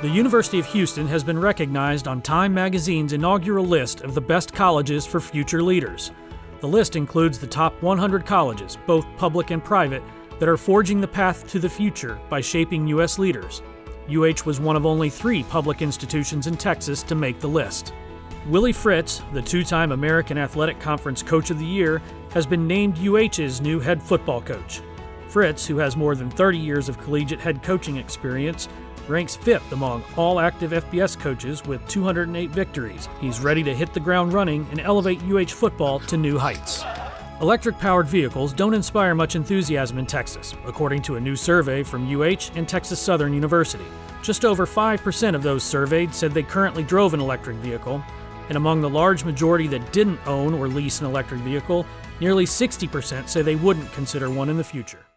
The University of Houston has been recognized on Time magazine's inaugural list of the best colleges for future leaders. The list includes the top 100 colleges, both public and private, that are forging the path to the future by shaping U.S. leaders. UH was one of only three public institutions in Texas to make the list. Willie Fritz, the two time American Athletic Conference Coach of the Year, has been named UH's new head football coach. Fritz, who has more than 30 years of collegiate head coaching experience, ranks fifth among all active FBS coaches with 208 victories. He's ready to hit the ground running and elevate UH football to new heights. Electric powered vehicles don't inspire much enthusiasm in Texas, according to a new survey from UH and Texas Southern University. Just over 5% of those surveyed said they currently drove an electric vehicle, and among the large majority that didn't own or lease an electric vehicle, nearly 60% say they wouldn't consider one in the future.